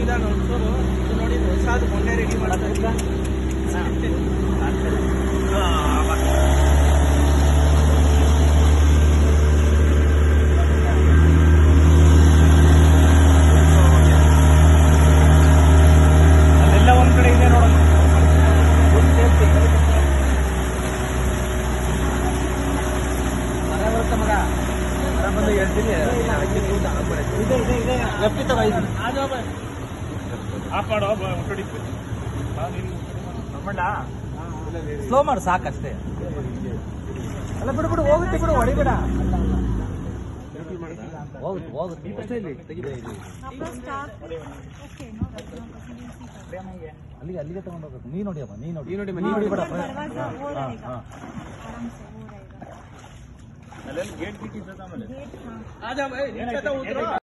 ನೋಡಿ ಹೊಸಾದ ಮೊನ್ನೆ ರೆಡಿ ಒಂದ್ ಕಡೆ ಇದೆ ಮರ ಬರುತ್ತೆ ಮಗ ಮರ ಬಂದು ಹೇಳ್ತೀನಿ ಇದೆ ಇದೆ ಇದೆ. ಲೆಫ್ಟ್ ತಗೋ ಇದು ಆಪಾಡೋ ಹೊಟ್ಟೊಡಿತು ನಮ್ಮಣ್ಣ ಸ್ಲೋ ಸಾಕಷ್ಟೇ ಅಲ್ಲ ಬಿಡು ಬಿಡು ಹೋಗುತ್ತೆ ಬಿಡು ಹೊಡಿಬೇಡ ಹೋಗುತ್ತೆ ಹೋಗುತ್ತೆ ಅಷ್ಟೇ ಇಲ್ಲಿ ತೆಗಿದೆ ಇಲ್ಲಿ ಅಲ್ಲಿಗೆ ಅಲ್ಲಿಗೆ ತಗೊಂಡೋಗ್ಬೇಕು ನೀ ನೋಡಿಯಮ್ಮ ನೀ ನೋಡಿ ನೋಡಿ ನೀ ನೋಡಿ ಬೇಡ ಗೇಟ್ ಸಿಕ್ಕಿದ್ದ ಆಮೇಲೆ